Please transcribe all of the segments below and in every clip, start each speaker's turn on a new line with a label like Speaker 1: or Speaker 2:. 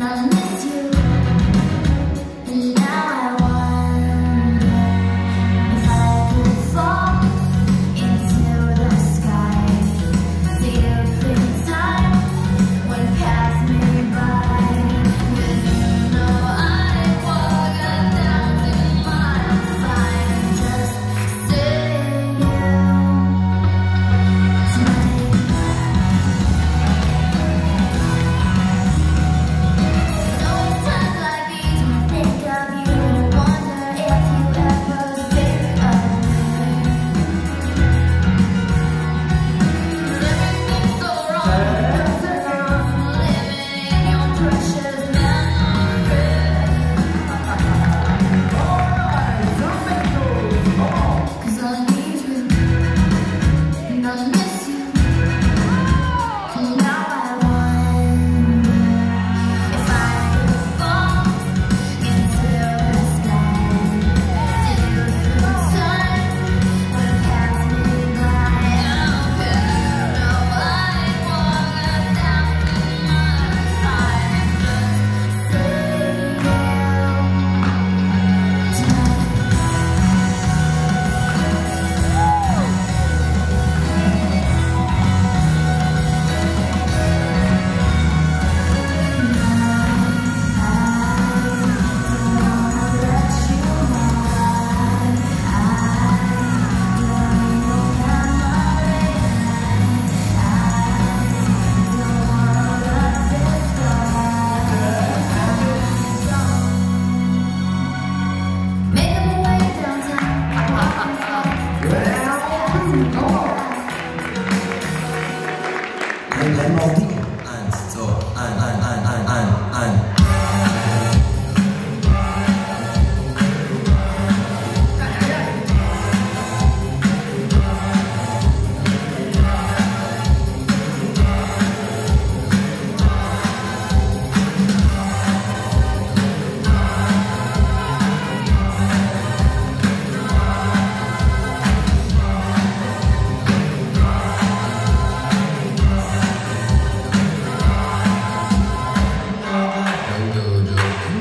Speaker 1: na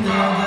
Speaker 1: love.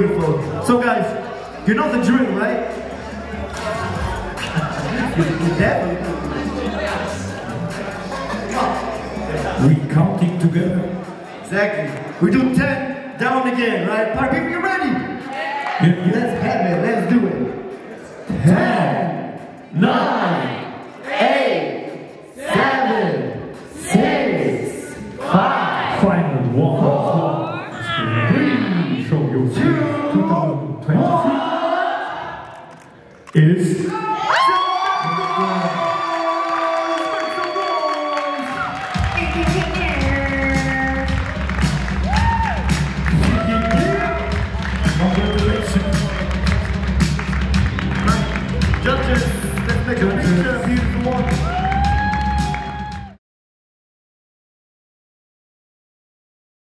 Speaker 1: beautiful. So guys, you know the drill, right?
Speaker 2: we counting together.
Speaker 1: Exactly. We do 10, down again, right? Party people, you ready?
Speaker 2: Yeah.
Speaker 1: Let's have it, let's do it.
Speaker 2: 10, 9, 8, 7, 6, 5, final one, four, three, show your